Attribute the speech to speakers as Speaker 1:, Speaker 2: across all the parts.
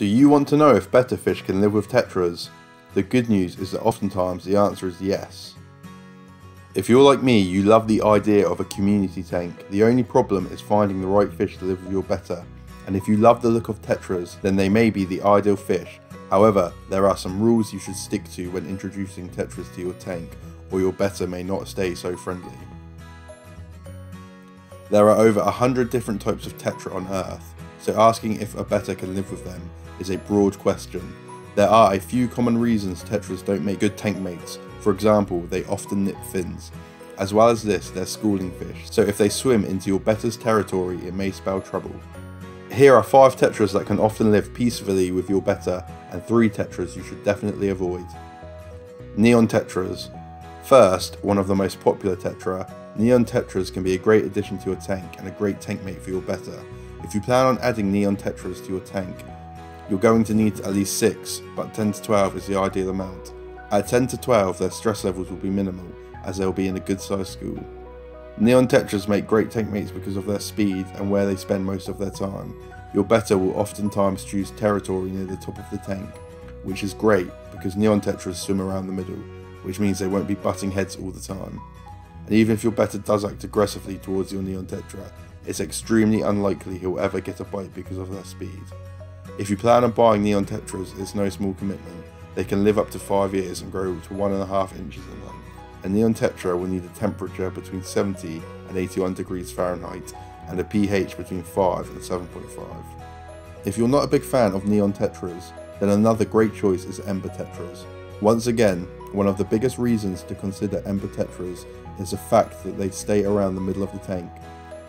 Speaker 1: Do you want to know if betta fish can live with tetras? The good news is that oftentimes the answer is yes. If you're like me, you love the idea of a community tank. The only problem is finding the right fish to live with your betta. And if you love the look of tetras, then they may be the ideal fish. However, there are some rules you should stick to when introducing tetras to your tank, or your betta may not stay so friendly. There are over a hundred different types of tetra on Earth, so asking if a betta can live with them is a broad question. There are a few common reasons tetras don't make good tank mates. For example, they often nip fins. As well as this, they're schooling fish, so if they swim into your betta's territory, it may spell trouble. Here are 5 tetras that can often live peacefully with your betta, and 3 tetras you should definitely avoid. Neon tetras. First, one of the most popular tetra, Neon Tetras can be a great addition to your tank and a great tank mate for your betta. If you plan on adding Neon Tetras to your tank, you're going to need at least 6, but 10 to 12 is the ideal amount. At 10 to 12 their stress levels will be minimal, as they'll be in a good sized school. Neon Tetras make great tank mates because of their speed and where they spend most of their time. Your betta will oftentimes choose territory near the top of the tank, which is great because Neon Tetras swim around the middle, which means they won't be butting heads all the time and even if your betta does act aggressively towards your Neon Tetra, it's extremely unlikely he'll ever get a bite because of their speed. If you plan on buying Neon Tetras, it's no small commitment. They can live up to 5 years and grow to 1.5 inches in length. A Neon Tetra will need a temperature between 70 and 81 degrees Fahrenheit and a pH between 5 and 7.5. If you're not a big fan of Neon Tetras, then another great choice is Ember Tetras. Once again, one of the biggest reasons to consider Ember Tetras is the fact that they stay around the middle of the tank.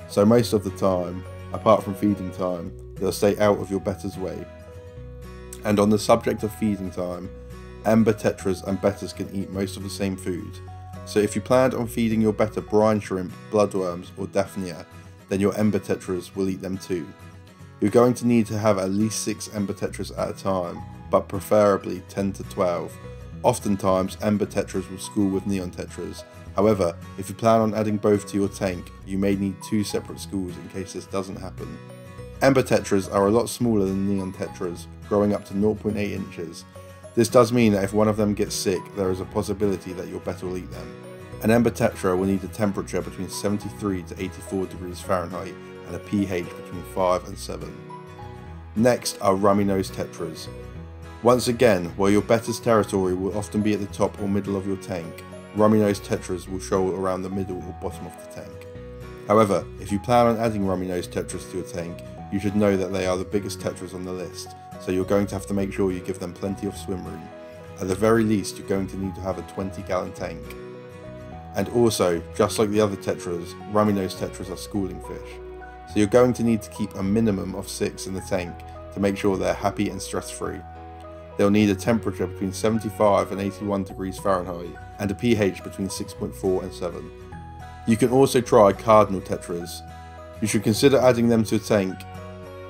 Speaker 1: So most of the time, apart from feeding time, they'll stay out of your betta's way. And on the subject of feeding time, Ember Tetras and bettas can eat most of the same food. So if you planned on feeding your betta brine shrimp, bloodworms or daphnia, then your Ember Tetras will eat them too. You're going to need to have at least 6 Ember Tetras at a time, but preferably 10 to 12. Oftentimes, Ember Tetras will school with Neon Tetras, However, if you plan on adding both to your tank, you may need two separate schools in case this doesn't happen. Ember Tetras are a lot smaller than Neon Tetras, growing up to 0.8 inches. This does mean that if one of them gets sick, there is a possibility that your betta will eat them. An Ember Tetra will need a temperature between 73 to 84 degrees Fahrenheit and a pH between 5 and 7. Next are rummy nose tetras. Once again, while your betta's territory will often be at the top or middle of your tank, rummy nose tetras will show around the middle or bottom of the tank. However, if you plan on adding rummy nose tetras to your tank, you should know that they are the biggest tetras on the list, so you're going to have to make sure you give them plenty of swim room. At the very least, you're going to need to have a 20 gallon tank. And also, just like the other tetras, rummy nose tetras are schooling fish. So you're going to need to keep a minimum of 6 in the tank to make sure they're happy and stress free. They'll need a temperature between 75 and 81 degrees Fahrenheit and a pH between 6.4 and 7. You can also try cardinal tetras. You should consider adding them to a tank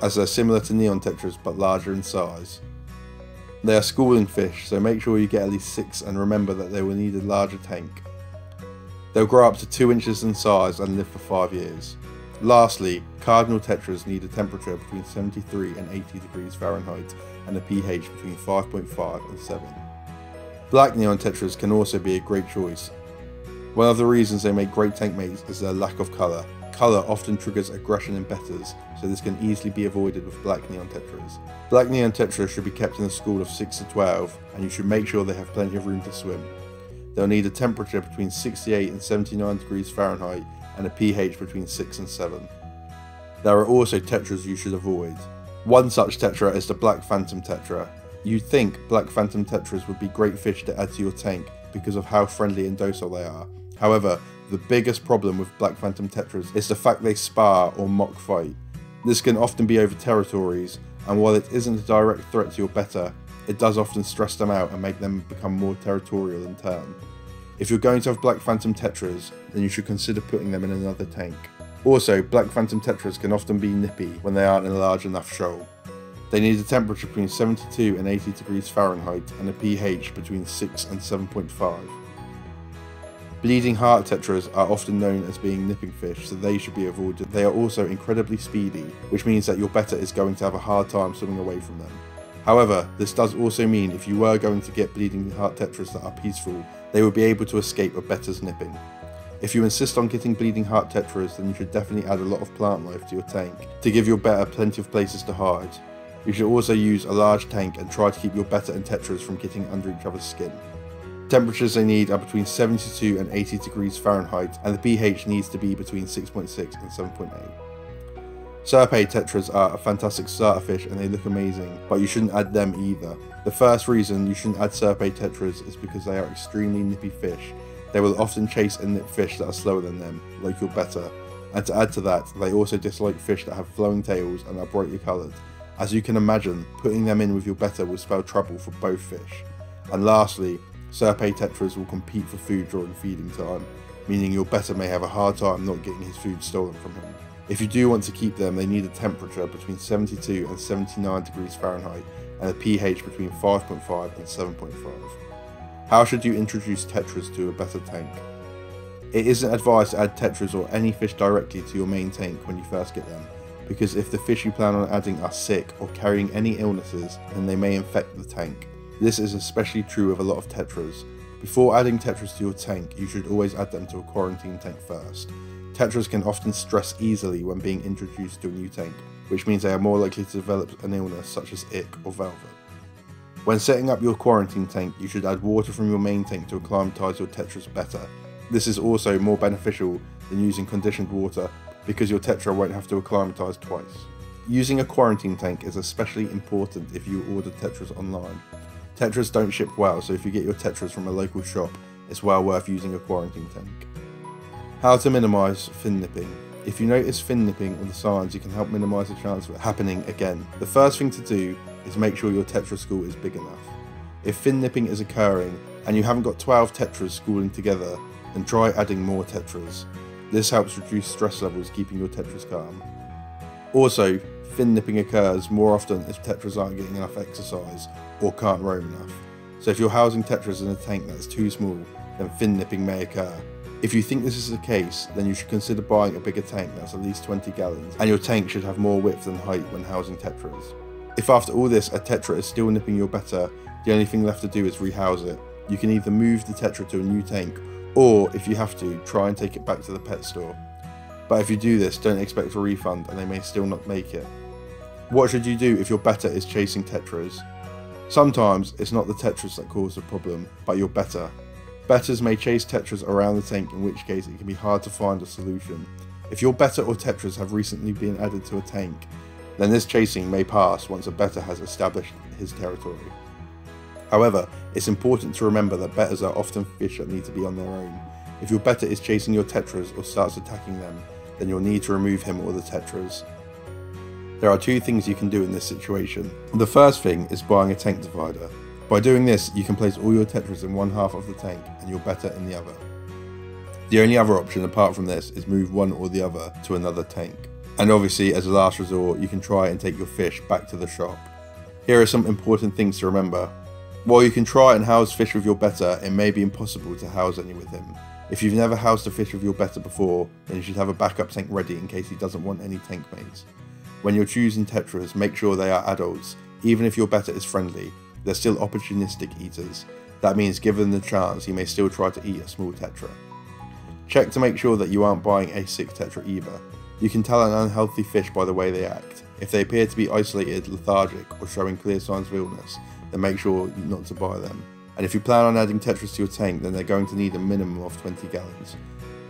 Speaker 1: as they're similar to neon tetras but larger in size. They are schooling fish so make sure you get at least 6 and remember that they will need a larger tank. They'll grow up to 2 inches in size and live for 5 years. Lastly, cardinal tetras need a temperature between 73 and 80 degrees Fahrenheit and a pH between 5.5 and 7. Black neon tetras can also be a great choice. One of the reasons they make great tank mates is their lack of colour. Colour often triggers aggression in bettas, so this can easily be avoided with black neon tetras. Black neon tetras should be kept in a school of 6 to 12, and you should make sure they have plenty of room to swim. They'll need a temperature between 68 and 79 degrees Fahrenheit and a pH between 6 and 7. There are also tetras you should avoid. One such tetra is the Black Phantom Tetra. You'd think Black Phantom Tetras would be great fish to add to your tank because of how friendly and docile they are. However, the biggest problem with Black Phantom Tetras is the fact they spar or mock fight. This can often be over territories, and while it isn't a direct threat to your betta, it does often stress them out and make them become more territorial in turn. If you're going to have Black Phantom Tetras, then you should consider putting them in another tank. Also, Black Phantom Tetras can often be nippy when they aren't in a large enough shoal. They need a temperature between 72 and 80 degrees Fahrenheit and a pH between 6 and 7.5. Bleeding heart tetras are often known as being nipping fish, so they should be avoided. They are also incredibly speedy, which means that your betta is going to have a hard time swimming away from them. However, this does also mean if you were going to get bleeding heart tetras that are peaceful, they would be able to escape a betta's nipping. If you insist on getting bleeding heart tetras, then you should definitely add a lot of plant life to your tank to give your betta plenty of places to hide. You should also use a large tank and try to keep your betta and tetras from getting under each other's skin. Temperatures they need are between 72 and 80 degrees Fahrenheit and the pH needs to be between 6.6 and 7.8. Serpae tetras are a fantastic starter fish and they look amazing, but you shouldn't add them either. The first reason you shouldn't add Serpae tetras is because they are extremely nippy fish. They will often chase and nip fish that are slower than them, like your betta, and to add to that, they also dislike fish that have flowing tails and are brightly coloured. As you can imagine, putting them in with your betta will spell trouble for both fish. And lastly, Serpae tetras will compete for food during feeding time, meaning your betta may have a hard time not getting his food stolen from him. If you do want to keep them, they need a temperature between 72 and 79 degrees Fahrenheit and a pH between 5.5 and 7.5. How should you introduce tetras to a betta tank? It isn't advised to add tetras or any fish directly to your main tank when you first get them, because if the fish you plan on adding are sick or carrying any illnesses, then they may infect the tank. This is especially true of a lot of tetras. Before adding tetras to your tank, you should always add them to a quarantine tank first. Tetras can often stress easily when being introduced to a new tank, which means they are more likely to develop an illness such as ick or velvet. When setting up your quarantine tank, you should add water from your main tank to acclimatise your tetras better. This is also more beneficial than using conditioned water because your tetra won't have to acclimatise twice. Using a quarantine tank is especially important if you order tetras online. Tetras don't ship well, so if you get your tetras from a local shop, it's well worth using a quarantine tank. How to minimise fin nipping. If you notice fin nipping on the signs, you can help minimise the chance of it happening again. The first thing to do is make sure your tetra school is big enough. If fin nipping is occurring and you haven't got 12 tetras schooling together, then try adding more tetras. This helps reduce stress levels, keeping your tetras calm. Also, fin nipping occurs more often if tetras aren't getting enough exercise or can't roam enough. So if you're housing tetras in a tank that's too small, then fin nipping may occur. If you think this is the case, then you should consider buying a bigger tank that's at least 20 gallons, and your tank should have more width than height when housing tetras. If after all this a tetra is still nipping your betta, the only thing left to do is rehouse it. You can either move the tetra to a new tank, or if you have to, try and take it back to the pet store. But if you do this, don't expect a refund and they may still not make it. What should you do if your betta is chasing tetras? Sometimes it's not the tetras that cause the problem, but your betta. Bettas may chase tetras around the tank, in which case it can be hard to find a solution. If your betta or tetras have recently been added to a tank, then this chasing may pass once a betta has established his territory. However, it's important to remember that bettas are often fish that need to be on their own. If your betta is chasing your tetras or starts attacking them, then you'll need to remove him or the tetras. There are two things you can do in this situation. The first thing is buying a tank divider. By doing this, you can place all your tetras in one half of the tank and your betta in the other. The only other option apart from this is move one or the other to another tank. And obviously, as a last resort, you can try and take your fish back to the shop. Here are some important things to remember. While you can try and house fish with your betta, it may be impossible to house any with him. If you've never housed a fish with your betta before, then you should have a backup tank ready in case he doesn't want any tank mates. When you're choosing tetras, make sure they are adults, even if your betta is friendly, they're still opportunistic eaters. That means given the chance, he may still try to eat a small tetra. Check to make sure that you aren't buying a sick tetra either. You can tell an unhealthy fish by the way they act. If they appear to be isolated, lethargic, or showing clear signs of illness, then make sure not to buy them. And if you plan on adding tetras to your tank, then they're going to need a minimum of 20 gallons.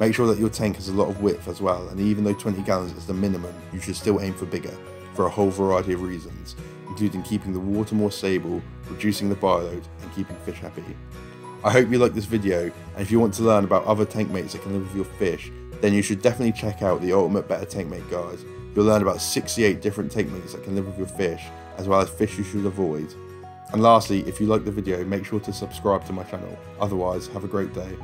Speaker 1: Make sure that your tank has a lot of width as well, and even though 20 gallons is the minimum, you should still aim for bigger, for a whole variety of reasons including keeping the water more stable, reducing the bioload, and keeping fish happy. I hope you liked this video, and if you want to learn about other tank mates that can live with your fish, then you should definitely check out the Ultimate Betta Tank Mate Guide. You'll learn about 68 different tank mates that can live with your fish, as well as fish you should avoid. And lastly, if you liked the video, make sure to subscribe to my channel. Otherwise, have a great day.